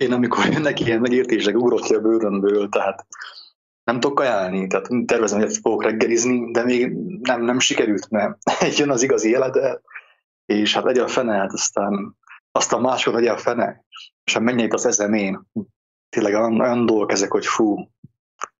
Én amikor jönnek ilyen megértések, ugrok ki a bőrömből, tehát nem tudok ajánlani, tehát tervezem, hogy fogok reggelizni, de még nem, nem sikerült, mert jön az igazi élet, és hát legyen a fene, hát aztán, aztán máskor legyen a fene, és hát menjék az ezemén. Tényleg olyan, olyan dolgok ezek, hogy fú,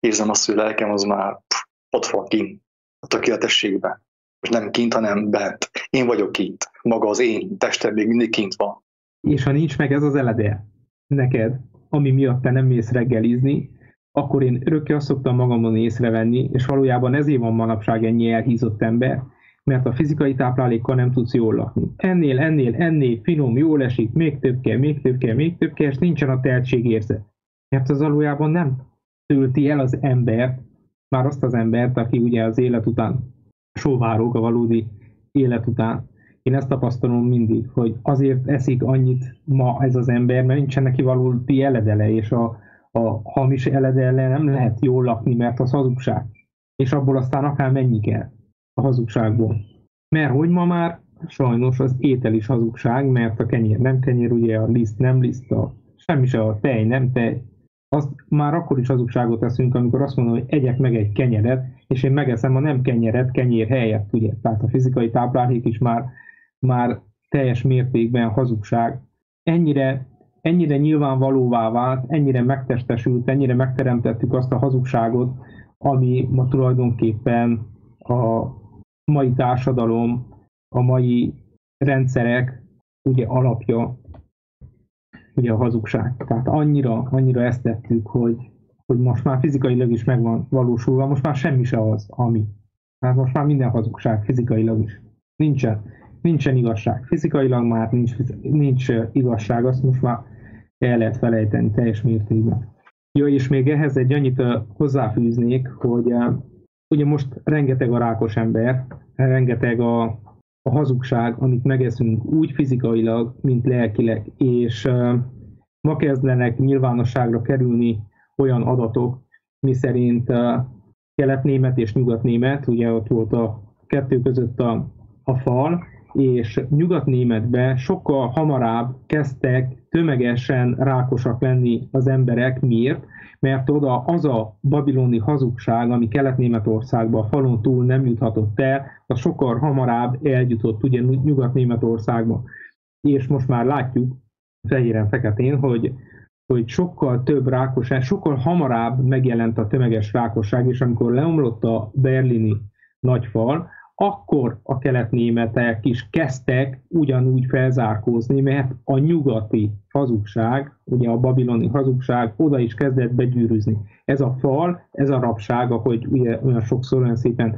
érzem azt, hogy lelkem az már pff, ott van kint, a tökéletességben. És nem kint, hanem bent. Én vagyok kint. Maga az én testem még mindig kint van. És ha nincs meg ez az elede neked, ami miatt te nem mész reggelizni, akkor én örökké azt szoktam magamon észrevenni, és valójában ezért van manapság ennyi elhízott ember, mert a fizikai táplálékkal nem tudsz jól lakni. Ennél, ennél, ennél finom, jól esik, még több kell, még több kell, még több kell, és nincsen a tehetségérzet. Mert az valójában nem tölti el az embert, már azt az embert, aki ugye az élet után sóvárog a valódi élet után. Én ezt tapasztalom mindig, hogy azért eszik annyit ma ez az ember, mert nincsen neki valódi eledele, és a, a hamis eledele nem lehet jól lakni, mert az hazugság. És abból aztán akár mennyi kell a hazugságból. Mert hogy ma már sajnos az étel is hazugság, mert a kenyér nem kenyér, ugye a liszt nem liszt, a, semmi se a tej nem tej, azt már akkor is hazugságot teszünk, amikor azt mondom, hogy egyek meg egy kenyeret, és én megeszem a nem kenyeret, kenyér helyett, ugye? Tehát a fizikai táplálék is már, már teljes mértékben hazugság. Ennyire, ennyire nyilvánvalóvá vált, ennyire megtestesült, ennyire megteremtettük azt a hazugságot, ami ma tulajdonképpen a mai társadalom, a mai rendszerek ugye alapja, ugye a hazugság. Tehát annyira, annyira ezt tettük, hogy, hogy most már fizikailag is megvan valósulva, most már semmi se az, ami. Tehát most már minden hazugság fizikailag is. Nincsen, nincsen igazság. Fizikailag már nincs, nincs igazság, azt most már el lehet felejteni teljes mértékben. Jó, és még ehhez egy annyit hozzáfűznék, hogy ugye most rengeteg a rákos ember, rengeteg a, a hazugság, amit megeszünk úgy fizikailag, mint lelkileg, és ma kezdenek nyilvánosságra kerülni olyan adatok, miszerint kelet-német és nyugat-német, ugye ott volt a kettő között a, a fal, és nyugat-németben sokkal hamarabb kezdtek tömegesen rákosak lenni az emberek. Miért? mert oda az a babiloni hazugság, ami Kelet-Németországban a falon túl nem juthatott el, az sokkal hamarabb eljutott ugye Nyugat-Németországba. És most már látjuk fehéren-feketén, hogy, hogy sokkal több rákosság, sokkal hamarabb megjelent a tömeges rákosság, és amikor leomlott a berlini nagyfal, akkor a keletnémetek is kezdtek ugyanúgy felzárkózni, mert a nyugati hazugság, ugye a babiloni hazugság oda is kezdett begyűrűzni. Ez a fal, ez a rabság, ahogy ugye olyan sokszor olyan szépen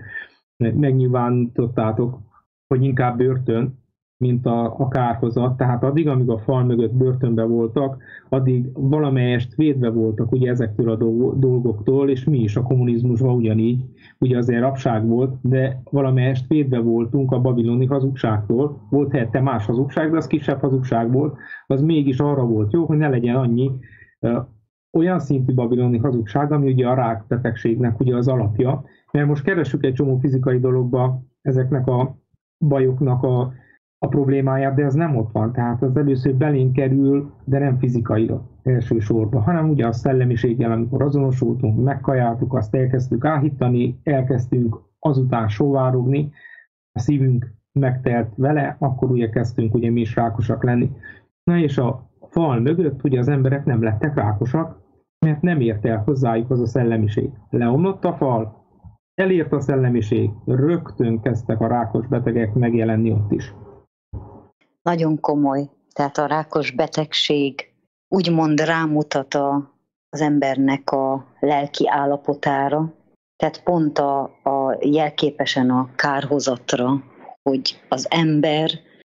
megnyilvánítottátok, hogy inkább börtön, mint a, a kárhozat. Tehát addig, amíg a fal mögött börtönbe voltak, addig valamelyest védve voltak ugye ezektől a dolgoktól, és mi is a kommunizmusban ugyanígy, ugye azért rabság volt, de valamelyest védve voltunk a babiloni hazugságtól. Volt helyette más hazugság, de az kisebb hazugság volt, az mégis arra volt jó, hogy ne legyen annyi olyan szintű babiloni hazugság, ami ugye a rákbetegségnek ugye az alapja, mert most keresünk egy csomó fizikai dologba ezeknek a bajoknak a a problémáját, de ez nem ott van. Tehát az először belénk kerül, de nem fizikailag elsősorban, hanem ugye a szellemiséggel, amikor azonosultunk, megkajáltuk, azt elkezdtük áhítani, elkezdtünk azután sóvárogni, a szívünk megtelt vele, akkor ugye kezdtünk ugye mi is rákosak lenni. Na és a fal mögött ugye az emberek nem lettek rákosak, mert nem ért el hozzájuk az a szellemiség. Leomlott a fal, elért a szellemiség, rögtön kezdtek a rákos betegek megjelenni ott is nagyon komoly. Tehát a rákos betegség úgymond rámutat a, az embernek a lelki állapotára, tehát pont a, a jelképesen a kárhozatra, hogy az ember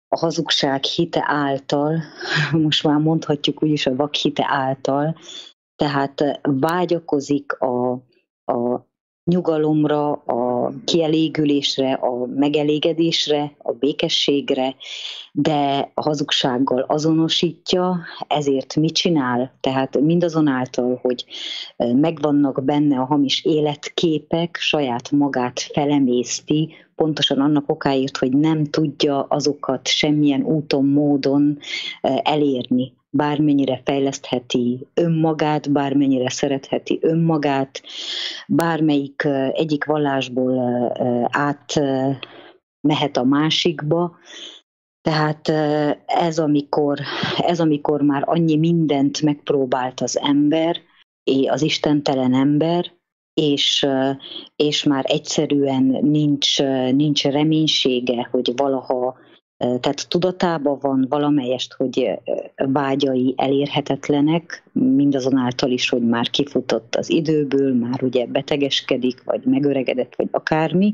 a hazugság hite által, most már mondhatjuk úgyis a vak hite által, tehát vágyakozik a, a nyugalomra, a kielégülésre, a megelégedésre, a békességre, de a hazugsággal azonosítja, ezért mit csinál? Tehát mindazonáltal, hogy megvannak benne a hamis életképek, saját magát felemészti, pontosan annak okáért, hogy nem tudja azokat semmilyen úton, módon elérni. Bármennyire fejlesztheti önmagát, bármennyire szeretheti önmagát, bármelyik egyik vallásból át mehet a másikba, tehát ez amikor, ez amikor már annyi mindent megpróbált az ember, az istentelen ember, és, és már egyszerűen nincs, nincs reménysége, hogy valaha tehát tudatában van valamelyest, hogy vágyai elérhetetlenek, mindazonáltal is, hogy már kifutott az időből, már ugye betegeskedik, vagy megöregedett, vagy akármi,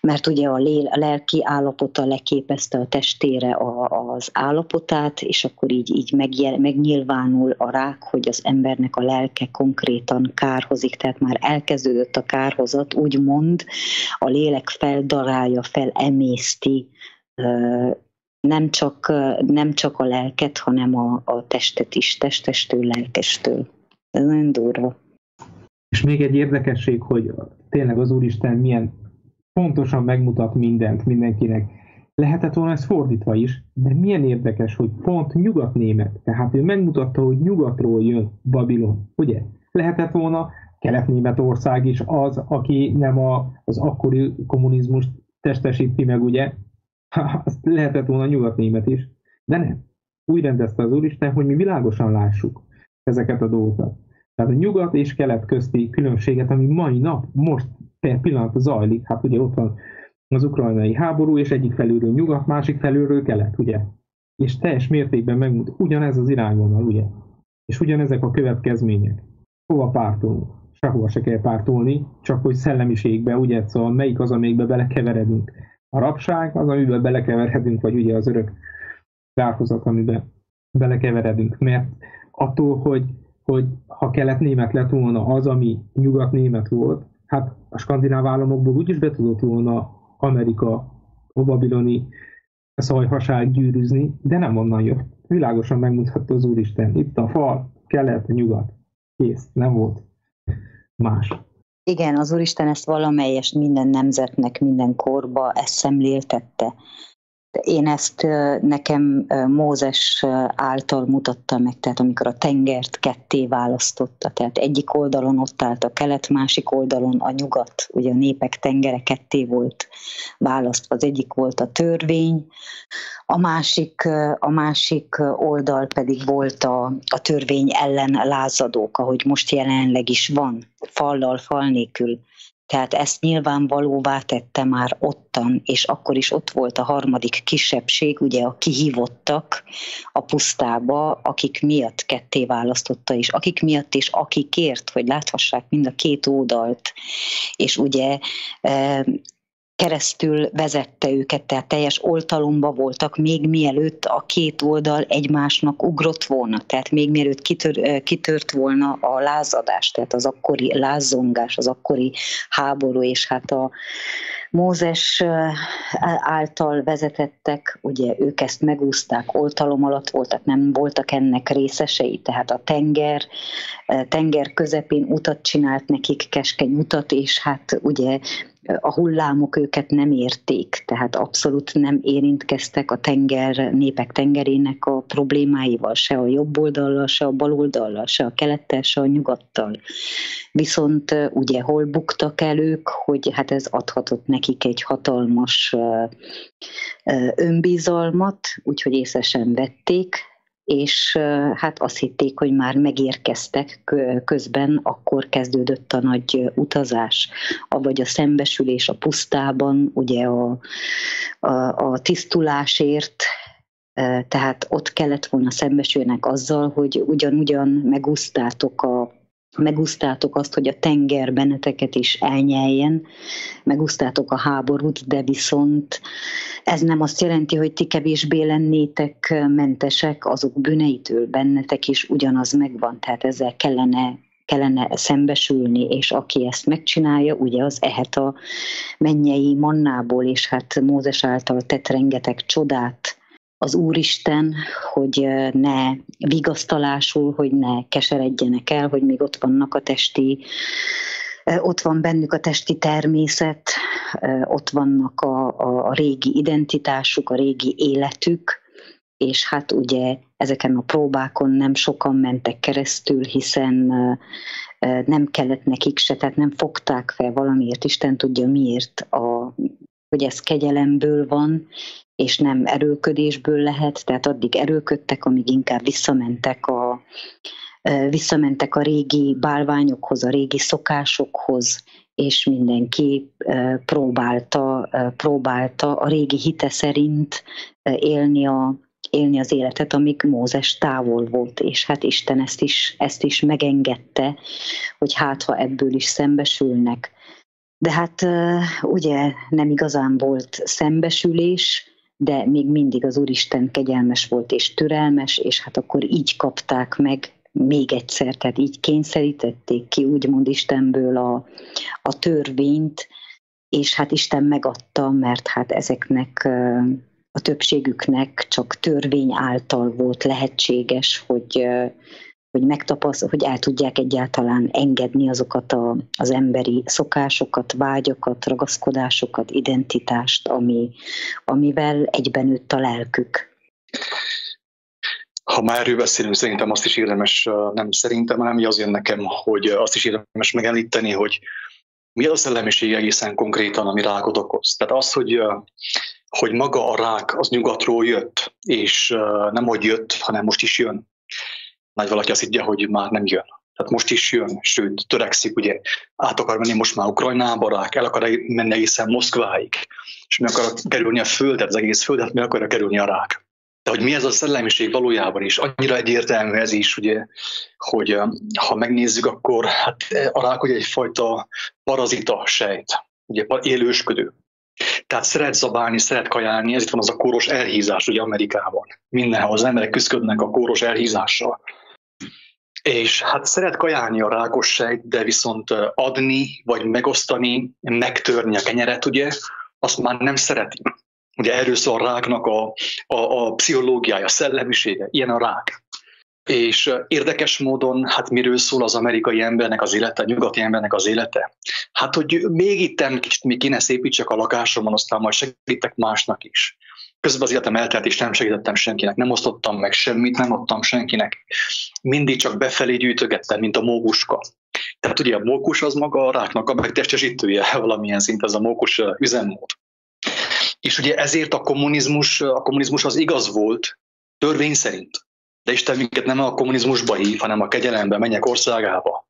mert ugye a, lél, a lelki állapota leképezte a testére a, az állapotát, és akkor így, így megjel, megnyilvánul a rák, hogy az embernek a lelke konkrétan kárhozik, tehát már elkezdődött a kárhozat, úgymond a lélek feldarálja, felemészti nem csak, nem csak a lelket, hanem a, a testet is, testestől, lelkestől. Ez nagyon durva. És még egy érdekesség, hogy tényleg az Úristen milyen pontosan megmutat mindent mindenkinek. Lehetett volna ez fordítva is, de milyen érdekes, hogy pont nyugatnémet, tehát ő megmutatta, hogy nyugatról jön Babilon, ugye? Lehetett volna Kelet-Németország is az, aki nem a, az akkori kommunizmust testesíti meg, ugye, azt lehetett volna nyugatnémet is, de nem. Úgy rendezte az Úristen, hogy mi világosan lássuk ezeket a dolgokat. Tehát a nyugat és kelet közti különbséget, ami mai nap, most per pillanat zajlik, hát ugye ott van az ukrajnai háború, és egyik felülről nyugat, másik felülről kelet, ugye? És teljes mértékben megmutat, ugyanez az irányvonal, ugye? És ugyanezek a következmények. Hova pártolunk? Sehova se kell pártolni, csak hogy szellemiségbe, ugye? Szóval melyik az, amelyikbe belekeveredünk a rabság az, amiben belekeveredünk, vagy ugye az örök kárhozat, amiben belekeveredünk. Mert attól, hogy, hogy ha kelet-német lett volna az, ami nyugat-német volt, hát a skandináv államokból úgyis be tudott volna Amerika, a babiloni szajhaság gyűrűzni, de nem onnan jött. Világosan megmutatta az Úristen. Itt a fal, kelet, nyugat. Kész, nem volt más. Igen, az Úristen ezt valamelyest minden nemzetnek, minden korba ezt. Én ezt nekem Mózes által mutatta meg, tehát amikor a tengert ketté választotta, tehát egyik oldalon ott állt a kelet, másik oldalon a nyugat, ugye a népek tengere ketté volt választva, az egyik volt a törvény, a másik, a másik oldal pedig volt a, a törvény ellen lázadók, ahogy most jelenleg is van, fallal, fal nélkül tehát ezt nyilvánvalóvá tette már ottan, és akkor is ott volt a harmadik kisebbség, ugye a kihívottak a pusztába, akik miatt ketté választotta, és akik miatt és akikért, hogy láthassák mind a két oldalt. És ugye keresztül vezette őket, tehát teljes oltalomba voltak, még mielőtt a két oldal egymásnak ugrott volna, tehát még mielőtt kitör, kitört volna a lázadás, tehát az akkori lázzongás, az akkori háború, és hát a Mózes által vezetettek, ugye ők ezt megúzták, oltalom alatt voltak, nem voltak ennek részesei, tehát a tenger, tenger közepén utat csinált nekik, keskeny utat, és hát ugye a hullámok őket nem érték, tehát abszolút nem érintkeztek a tenger, népek tengerének a problémáival, se a jobb oldallal, se a bal oldallal, se a kelettel, se a nyugattal. Viszont ugye hol buktak el ők, hogy hát ez adhatott nekik egy hatalmas önbizalmat, úgyhogy észre sem vették, és hát azt hitték, hogy már megérkeztek közben, akkor kezdődött a nagy utazás, vagy a szembesülés a pusztában, ugye a, a, a tisztulásért, tehát ott kellett volna szembesülnek azzal, hogy ugyanúgyan megúsztátok a megúsztátok azt, hogy a tenger benneteket is elnyeljen, megúsztátok a háborút, de viszont ez nem azt jelenti, hogy ti kevésbé lennétek mentesek azok bűneitől, bennetek is ugyanaz megvan, tehát ezzel kellene kellene szembesülni, és aki ezt megcsinálja, ugye az ehet a mennyei mannából, és hát Mózes által tett rengeteg csodát, az Úristen, hogy ne vigasztalásul, hogy ne keseredjenek el, hogy még ott vannak a testi, ott van bennük a testi természet, ott vannak a, a, a régi identitásuk, a régi életük, és hát ugye ezeken a próbákon nem sokan mentek keresztül, hiszen nem kellett nekik se, tehát nem fogták fel valamiért, Isten tudja miért, a, hogy ez kegyelemből van, és nem erőködésből lehet, tehát addig erőködtek, amíg inkább visszamentek a, visszamentek a régi bálványokhoz, a régi szokásokhoz, és mindenki próbálta, próbálta a régi hite szerint élni, a, élni az életet, amíg Mózes távol volt, és hát Isten ezt is, ezt is megengedte, hogy hát ha ebből is szembesülnek. De hát ugye nem igazán volt szembesülés, de még mindig az Úristen kegyelmes volt és türelmes, és hát akkor így kapták meg még egyszer, tehát így kényszerítették ki úgymond Istenből a, a törvényt, és hát Isten megadta, mert hát ezeknek a többségüknek csak törvény által volt lehetséges, hogy, hogy megtapaszt, hogy el tudják egyáltalán engedni azokat a, az emberi szokásokat, vágyakat, ragaszkodásokat, identitást, ami, amivel egyben nőtt a lelkük ha már erről beszélünk, szerintem azt is érdemes, nem szerintem, hanem az jön nekem, hogy azt is érdemes megemlíteni, hogy mi az a szellemiség egészen konkrétan, ami rákot okoz. Tehát az, hogy, hogy maga a rák az nyugatról jött, és nem hogy jött, hanem most is jön. Nagy valaki azt higgye, hogy már nem jön. Tehát most is jön, sőt, törekszik, ugye, át akar menni most már Ukrajnába rák, el akar menni egészen Moszkváig, és mi akar kerülni a földet, az egész földet, mi akar kerülni a rák. De hogy mi ez a szellemiség valójában is, annyira egyértelmű ez is, ugye, hogy ha megnézzük, akkor hát a rák ugye egyfajta parazita sejt, ugye élősködő. Tehát szeret zabálni, szeret kajálni, ez itt van az a kóros elhízás ugye Amerikában. Mindenhol az emberek küzdködnek a kóros elhízással. És hát szeret kajálni a rákos sejt, de viszont adni, vagy megosztani, megtörni a kenyeret, ugye, azt már nem szereti. Ugye erről szól a ráknak a, a, a pszichológiája, a szellemisége, ilyen a rák. És érdekes módon, hát miről szól az amerikai embernek az élete, a nyugati embernek az élete? Hát, hogy még itt kicsit még kéne szépítsek a lakásomon, aztán majd segítek másnak is. Közben az életem eltelt, és nem segítettem senkinek, nem osztottam meg semmit, nem adtam senkinek. Mindig csak befelé gyűjtögettem, mint a mókuska. Tehát ugye a mókus az maga a ráknak a megtestesítője, valamilyen szint ez a mókus üzemmód. És ugye ezért a kommunizmus, a kommunizmus az igaz volt, törvény szerint. De Isten minket nem a kommunizmusba hív, hanem a kegyelembe, menjek országába.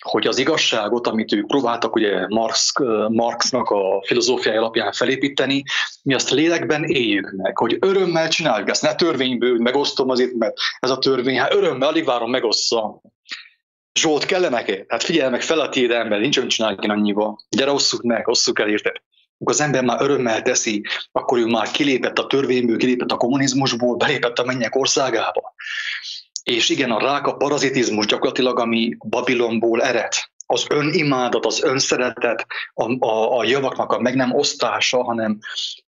Hogy az igazságot, amit ők próbáltak ugye Marx, Marxnak a filozófiája alapján felépíteni, mi azt lélekben éljük meg, hogy örömmel csináljuk ezt, ne törvényből, megosztom azért, mert ez a törvény, hát örömmel, alig várom, megosszam. Zsolt, kellene neki? Hát figyelj meg fel a tiéd ember, nincs mit csinálni annyiba. Gyere, osszuk meg, osszuk el, érted? amikor az ember már örömmel teszi, akkor ő már kilépett a törvényből, kilépett a kommunizmusból, belépett a mennyek országába. És igen, a rák a parazitizmus gyakorlatilag, ami Babilonból ered. Az önimádat, az önszeretet, a, a, a javaknak a meg nem osztása, hanem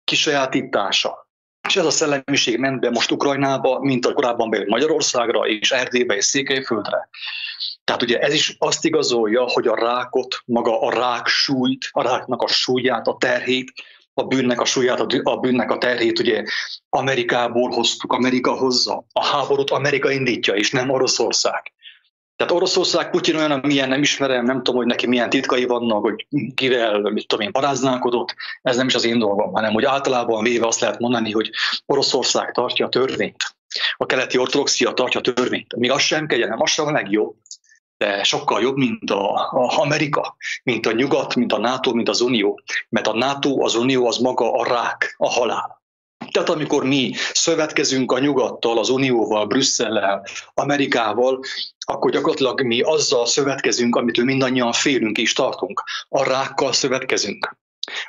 kisajátítása. És ez a szellemiség ment be most Ukrajnába, mint a korábban be Magyarországra és Erdélybe és Székelyföldre. Tehát ugye ez is azt igazolja, hogy a rákot, maga a rák súlyt, a ráknak a súlyát, a terhét, a bűnnek a súlyát, a bűnnek a terhét ugye Amerikából hoztuk, Amerika hozza. A háborút Amerika indítja, és nem Oroszország. Tehát Oroszország Putyin olyan, amilyen nem ismerem, nem tudom, hogy neki milyen titkai vannak, hogy kivel, mit tudom én, paráználkodott, ez nem is az én dolgom, hanem hogy általában véve azt lehet mondani, hogy Oroszország tartja a törvényt. A keleti ortodoxia tartja a törvényt. Még az sem kegyelem, az sem a legjobb de sokkal jobb, mint a, a Amerika, mint a Nyugat, mint a NATO, mint az Unió. Mert a NATO, az Unió az maga a rák, a halál. Tehát amikor mi szövetkezünk a nyugattal, az Unióval, Brüsszellel, Amerikával, akkor gyakorlatilag mi azzal szövetkezünk, amitől mindannyian félünk és tartunk. A rákkal szövetkezünk.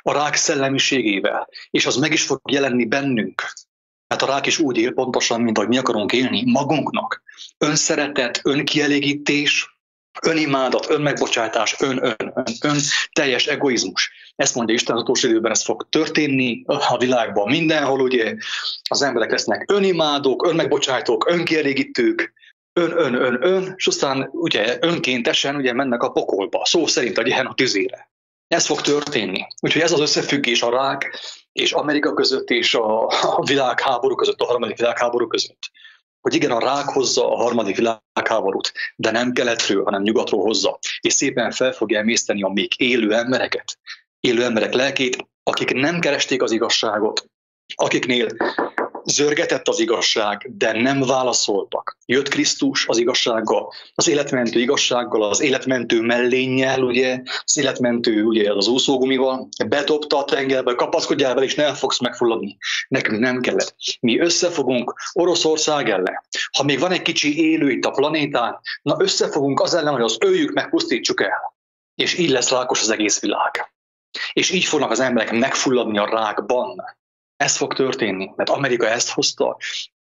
A rák szellemiségével. És az meg is fog jelenni bennünk. Mert a rák is úgy él pontosan, mint ahogy mi akarunk élni, magunknak. Önszeretet, önkielégítés, önimádat, önmegbocsátás, ön, ön, ön, ön, teljes egoizmus. Ezt mondja Isten az utolsó időben, ez fog történni a világban mindenhol, ugye az emberek lesznek önimádók, önmegbocsátók, önkielégítők, ön, ön, ön, ön, és aztán ugye önkéntesen ugye mennek a pokolba, szó szerint a a tüzére. Ez fog történni. Úgyhogy ez az összefüggés a rák és Amerika között és a, a világháború között, a harmadik világháború között hogy igen, a rák hozza a harmadik világháborút, de nem keletről, hanem nyugatról hozza, és szépen fel fogja emészteni a még élő embereket, élő emberek lelkét, akik nem keresték az igazságot, akiknél zörgetett az igazság, de nem válaszoltak. Jött Krisztus az igazsággal, az életmentő igazsággal, az életmentő mellénnyel, ugye, az életmentő ugye, az úszógumival, bedobta a tengerbe, kapaszkodjál vele, és nem fogsz megfulladni. Nekünk nem kellett. Mi összefogunk Oroszország ellen. Ha még van egy kicsi élő itt a planétán, na összefogunk az ellen, hogy az öljük meg, pusztítsuk el. És így lesz rákos az egész világ. És így fognak az emberek megfulladni a rákban. Ez fog történni, mert Amerika ezt hozta,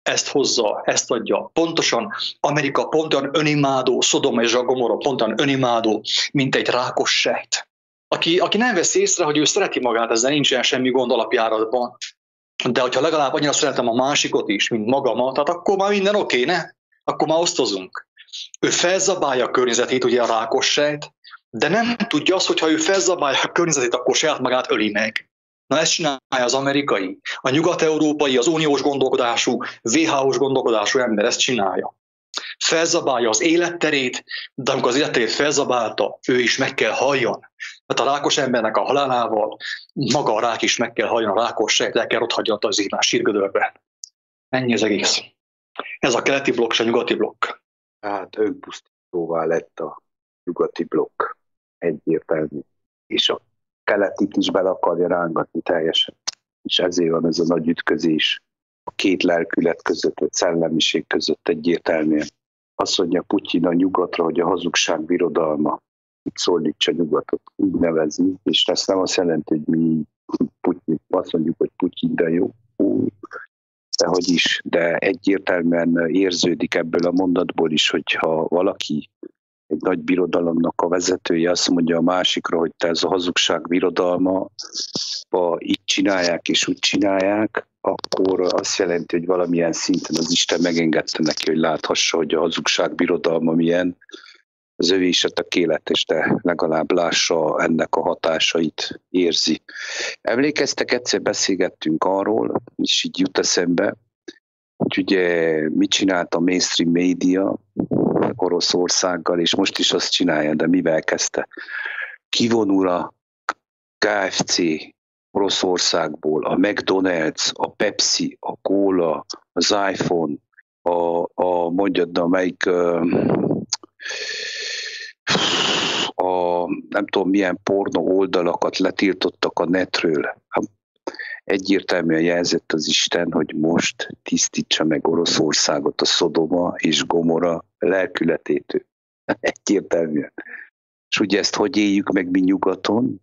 ezt hozza, ezt adja. Pontosan Amerika pont olyan önimádó, Szodom és Zsagomora pont olyan önimádó, mint egy rákos sejt. Aki, aki nem vesz észre, hogy ő szereti magát, ezzel nincsen semmi gond alapjáratban. De hogyha legalább annyira szeretem a másikot is, mint magamat, tehát akkor már minden oké, ne? Akkor már osztozunk. Ő felzabálja a környezetét, ugye a rákos sejt, de nem tudja azt, hogy ha ő felzabálja a környezetét, akkor saját magát öli meg. Na ezt csinálja az amerikai. A nyugat-európai, az uniós gondolkodású, WHO-s gondolkodású ember ezt csinálja. Felzabálja az életterét, de amikor az életterét felzabálta, ő is meg kell halljon. Tehát a rákos embernek a halálával maga a rák is meg kell halljon, a rákos sejt le kell ott hagyja az írás sírgödörbe. Ennyi az egész. Ez a keleti blokk, és a nyugati blokk. Hát önpusztítóvá lett a nyugati blokk egyértelmű. És a keletit is bele akarja rángatni teljesen. És ezért van ez a nagy ütközés a két lelkület között, vagy szellemiség között egyértelműen. Azt mondja Putyin a nyugatra, hogy a hazugság birodalma itt szólítsa nyugatot, így nevezi, és ez nem azt jelenti, hogy mi Putyin, azt mondjuk, hogy Putyin, de jó, de hogy is, de egyértelműen érződik ebből a mondatból is, hogyha valaki egy nagy birodalomnak a vezetője azt mondja a másikra, hogy te ez a hazugság birodalma, ha így csinálják és úgy csinálják, akkor azt jelenti, hogy valamilyen szinten az Isten megengedte neki, hogy láthassa, hogy a hazugság birodalma milyen, az övé is a tökéletes, és de legalább lássa ennek a hatásait, érzi. Emlékeztek, egyszer beszélgettünk arról, és így jut eszembe, hogy ugye mit csinált a mainstream média, Oroszországgal, és most is azt csinálja, de mivel kezdte? Kivonul a KFC Oroszországból, a McDonald's, a Pepsi, a Cola, az iPhone, a, a mondjad, amelyik a nem tudom milyen porno oldalakat letiltottak a netről. Hát egyértelműen jelzett az Isten, hogy most tisztítsa meg Oroszországot a Szodoma és Gomora lelkületétől. Egyértelműen. És ugye ezt hogy éljük meg mi nyugaton?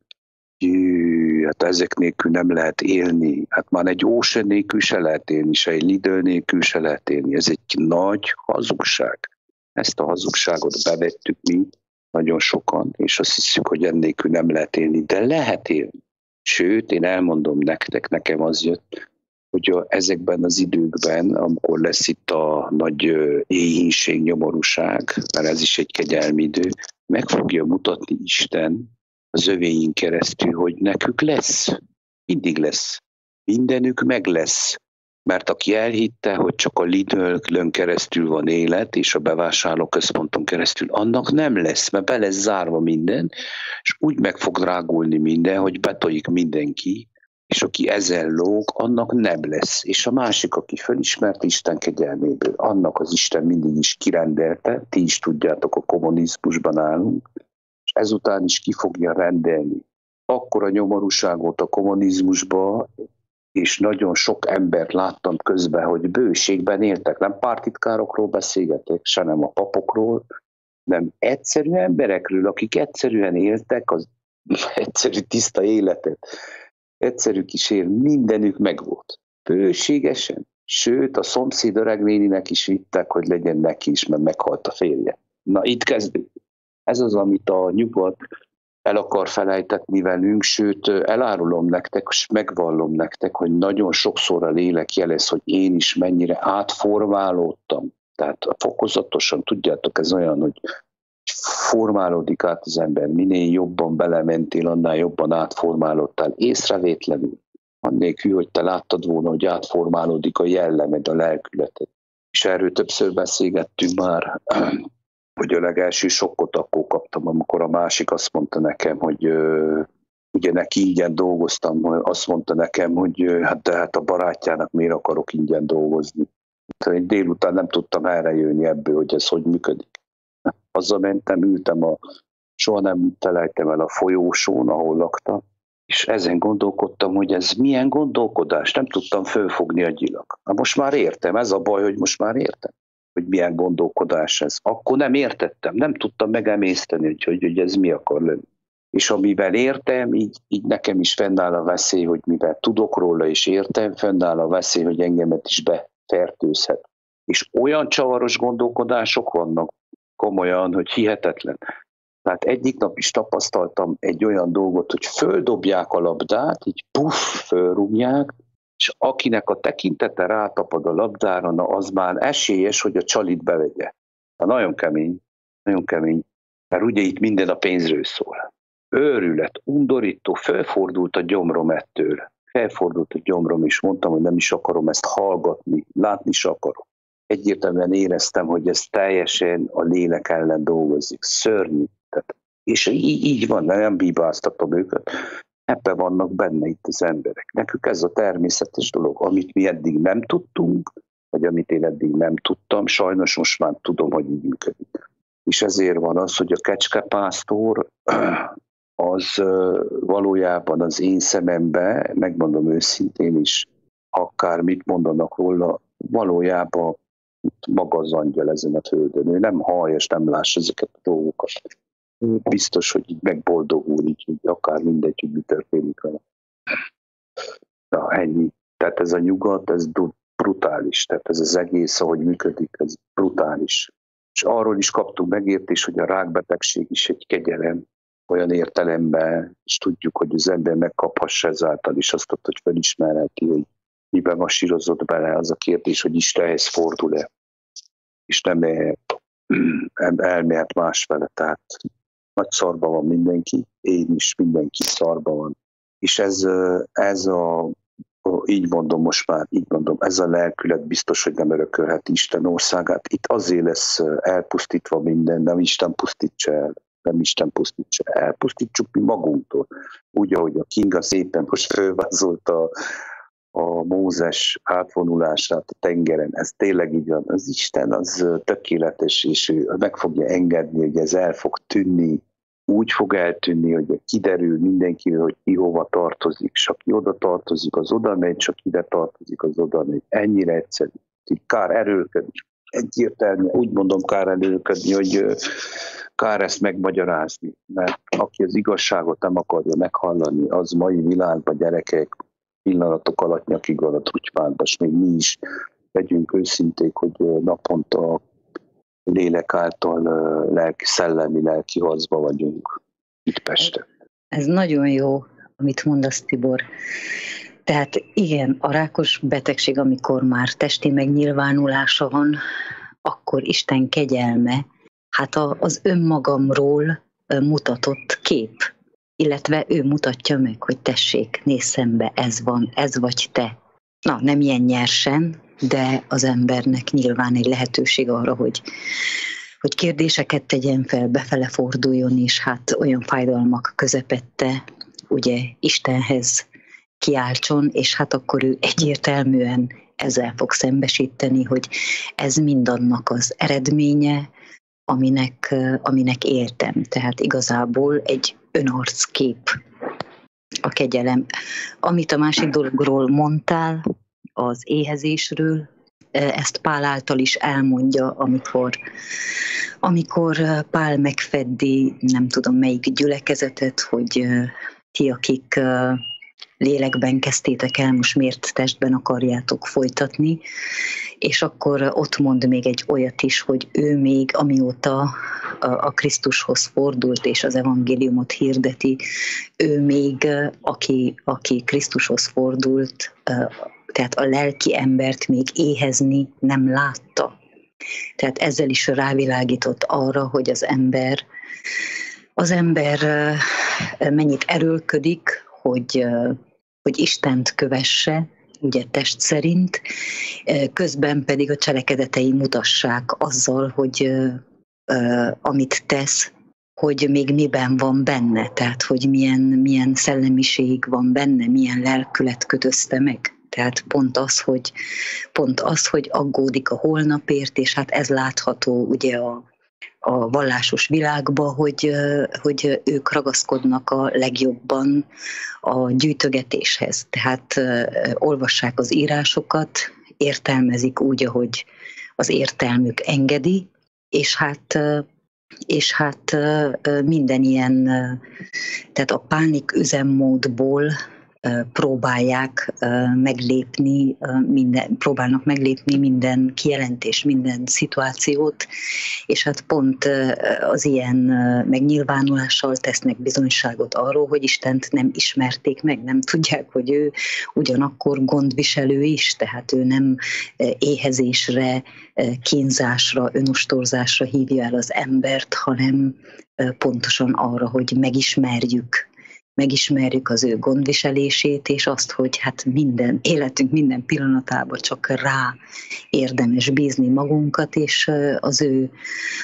Jű, hát ezek nélkül nem lehet élni. Hát már egy Ocean nélkül se lehet élni, se egy Lidl nélkül se lehet élni. Ez egy nagy hazugság. Ezt a hazugságot bevettük mi, nagyon sokan, és azt hiszük, hogy ennélkül nem lehet élni, de lehet élni. Sőt, én elmondom nektek, nekem az jött, hogy ezekben az időkben, amikor lesz itt a nagy éhínség, nyomorúság, mert ez is egy kegyelmi idő, meg fogja mutatni Isten az övéink keresztül, hogy nekük lesz, mindig lesz, mindenük meg lesz. Mert aki elhitte, hogy csak a lidl keresztül van élet, és a bevásárlóközponton keresztül, annak nem lesz, mert be lesz zárva minden, és úgy meg fog drágulni minden, hogy betoljik mindenki, és aki ezen lóg, annak nem lesz. És a másik, aki felismert Isten kegyelméből, annak az Isten mindig is kirendelte, ti is tudjátok, a kommunizmusban állunk, és ezután is ki fogja rendelni. Akkor a nyomorúságot a kommunizmusba, és nagyon sok embert láttam közben, hogy bőségben éltek. Nem pártitkárokról beszélgetek, se nem a papokról, nem egyszerű emberekről, akik egyszerűen éltek az egyszerű tiszta életet egyszerű kis év, mindenük megvolt. Bőségesen. Sőt, a szomszéd öregnéninek is vittek, hogy legyen neki is, mert meghalt a férje. Na, itt kezdődik. Ez az, amit a nyugat el akar felejtetni velünk, sőt, elárulom nektek, és megvallom nektek, hogy nagyon sokszor a lélek jelez, hogy én is mennyire átformálódtam. Tehát fokozatosan, tudjátok, ez olyan, hogy formálódik át az ember, minél jobban belementél, annál jobban átformálódtál, észrevétlenül, annélkül, hogy te láttad volna, hogy átformálódik a jellemed, a lelkületed. és erről többször beszélgettünk már, hogy a legelső sokkot akkor kaptam, amikor a másik azt mondta nekem, hogy ugye neki ingyen dolgoztam, azt mondta nekem, hogy hát de hát a barátjának miért akarok ingyen dolgozni. Tehát én délután nem tudtam erre jönni ebből, hogy ez hogy működik. Azzal mentem, ültem a, soha nem telejtem el a folyósón, ahol laktam, és ezen gondolkodtam, hogy ez milyen gondolkodás, nem tudtam fölfogni a gyilak. Na most már értem, ez a baj, hogy most már értem, hogy milyen gondolkodás ez. Akkor nem értettem, nem tudtam megemészteni, hogy, hogy, hogy ez mi akar lenni. És amivel értem, így, így nekem is fennáll a veszély, hogy mivel tudok róla és értem, fennáll a veszély, hogy engemet is befertőzhet. És olyan csavaros gondolkodások vannak komolyan, hogy hihetetlen. Tehát egyik nap is tapasztaltam egy olyan dolgot, hogy földobják a labdát, így puff, fölrúgják, és akinek a tekintete rátapad a labdára, na az már esélyes, hogy a csalit bevegye. Na, nagyon kemény, nagyon kemény, mert ugye itt minden a pénzről szól. Őrület, undorító, felfordult a gyomrom ettől. Felfordult a gyomrom, és mondtam, hogy nem is akarom ezt hallgatni, látni is akarom. Egyértelműen éreztem, hogy ez teljesen a lélek ellen dolgozik. Szörnyű, tehát, és így, így van, nem bíbáztatom őket. Ebben vannak benne itt az emberek. Nekük ez a természetes dolog, amit mi eddig nem tudtunk, vagy amit én eddig nem tudtam, sajnos most már tudom, hogy így működik. És ezért van az, hogy a kecskepásztor az valójában az én szemembe, megmondom őszintén is, akár mit mondanak róla, valójában maga az angyal ezen a földön. Ő nem hallja és nem lássa ezeket a dolgokat biztos, hogy így megboldogul, így, így akár mindegy, hogy mi történik vele. Na, ennyi. Tehát ez a nyugat, ez brutális. Tehát ez az egész, ahogy működik, ez brutális. És arról is kaptunk megértés, hogy a rákbetegség is egy kegyelem, olyan értelemben, és tudjuk, hogy az ember megkaphassa ezáltal is azt, hogy felismerheti, hogy miben masírozott bele, az a kérdés, hogy Istenhez fordul-e, és nem elmehet másfele. Tehát nagy szarba van mindenki, én is, mindenki szarba van. És ez, ez a, így mondom most már, így mondom, ez a lelkület biztos, hogy nem örökölhet Isten országát. Itt azért lesz elpusztítva minden, nem Isten pusztítsa el, nem Isten pusztítsa el, elpusztítsuk mi magunktól. Úgy, ahogy a Kinga szépen most fölvázolta a Mózes átvonulását a tengeren, ez tényleg így van. Az Isten az tökéletes, és ő meg fogja engedni, hogy ez el fog tűnni, úgy fog eltűnni, hogy kiderül mindenkiről, hogy ki hova tartozik, és aki oda tartozik, az oda megy, csak ide tartozik, az oda megy. Ennyire egyszerű. Így kár erőlködni. Egyértelmű, úgy mondom kár erőlködni, hogy kár ezt megmagyarázni, mert aki az igazságot nem akarja meghallani, az mai világban gyerekek pillanatok alatt nyakig van a trutypádba, és még mi is legyünk őszinték, hogy naponta lélek által lelki, szellemi lelki hazba vagyunk itt Pesten. Ez nagyon jó, amit mondasz, Tibor. Tehát igen, a rákos betegség, amikor már testi megnyilvánulása van, akkor Isten kegyelme, hát az önmagamról mutatott kép, illetve ő mutatja meg, hogy tessék, nézz szembe, ez van, ez vagy te. Na, nem ilyen nyersen, de az embernek nyilván egy lehetőség arra, hogy, hogy kérdéseket tegyen fel, befele forduljon, és hát olyan fájdalmak közepette ugye Istenhez kiáltson, és hát akkor ő egyértelműen ezzel fog szembesíteni, hogy ez mindannak az eredménye, aminek, aminek éltem. Tehát igazából egy önarckép a kegyelem. Amit a másik dologról mondtál, az éhezésről, ezt Pál által is elmondja, amikor, amikor Pál megfeddi, nem tudom melyik gyülekezetet, hogy ti, akik lélekben kezdtétek el, most miért testben akarjátok folytatni, és akkor ott mond még egy olyat is, hogy ő még amióta a Krisztushoz fordult és az evangéliumot hirdeti, ő még, aki, aki Krisztushoz fordult, tehát a lelki embert még éhezni nem látta. Tehát ezzel is rávilágított arra, hogy az ember, az ember mennyit erőlködik, hogy, hogy Istent kövesse, ugye test szerint, közben pedig a cselekedetei mutassák azzal, hogy amit tesz, hogy még miben van benne, tehát hogy milyen, milyen szellemiség van benne, milyen lelkület kötözte meg. Tehát pont az, hogy, pont az, hogy aggódik a holnapért, és hát ez látható ugye a, a vallásos világba, hogy, hogy ők ragaszkodnak a legjobban a gyűjtögetéshez. Tehát olvassák az írásokat, értelmezik úgy, ahogy az értelmük engedi, és hát és hát minden ilyen, tehát a pánik üzemmódból próbálják meglépni, minden, próbálnak meglépni minden kijelentés, minden szituációt, és hát pont az ilyen megnyilvánulással tesznek bizonyságot arról, hogy Istent nem ismerték meg, nem tudják, hogy ő ugyanakkor gondviselő is, tehát ő nem éhezésre, kínzásra, önostorzásra hívja el az embert, hanem pontosan arra, hogy megismerjük megismerjük az ő gondviselését, és azt, hogy hát minden életünk minden pillanatában csak rá érdemes bízni magunkat, és az ő,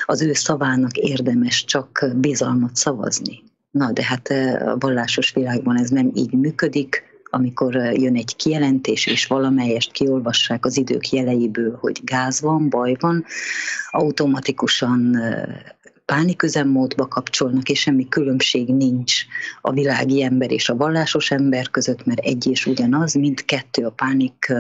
az ő szavának érdemes csak bizalmat szavazni. Na, de hát a vallásos világban ez nem így működik, amikor jön egy kijelentés, és valamelyest kiolvassák az idők jeleiből, hogy gáz van, baj van, automatikusan pániküzemmódba kapcsolnak, és semmi különbség nincs a világi ember és a vallásos ember között, mert egy és ugyanaz, mindkettő a pánik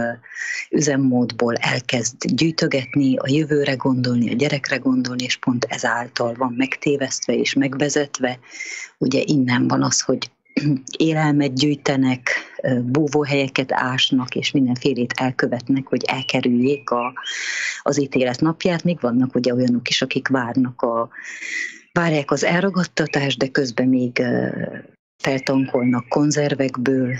üzemmódból elkezd gyűjtögetni, a jövőre gondolni, a gyerekre gondolni, és pont ezáltal van megtévesztve és megvezetve. Ugye innen van az, hogy élelmet gyűjtenek, búvóhelyeket ásnak, és mindenfélét elkövetnek, hogy elkerüljék a, az ítélet napját. Még vannak ugye olyanok is, akik várnak a, várják az elragadtatást, de közben még feltankolnak konzervekből,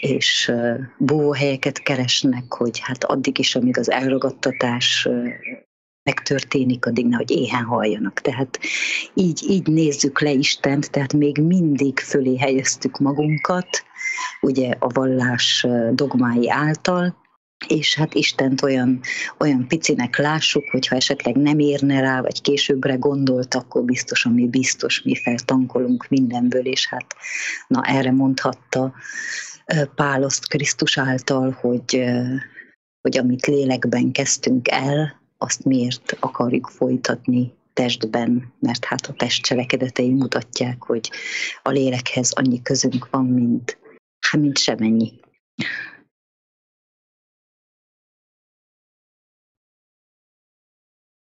és búvóhelyeket keresnek, hogy hát addig is, amíg az elragadtatás megtörténik, addig nehogy éhen halljanak. Tehát így, így nézzük le Istent, tehát még mindig fölé helyeztük magunkat, ugye a vallás dogmái által, és hát Istent olyan, olyan picinek lássuk, hogyha esetleg nem érne rá, vagy későbbre gondolt, akkor biztos, ami biztos, mi feltankolunk mindenből, és hát na erre mondhatta Páloszt Krisztus által, hogy, hogy amit lélekben kezdtünk el, azt miért akarjuk folytatni testben, mert hát a test cselekedetei mutatják, hogy a lélekhez annyi közünk van, mint, hát mint semennyi.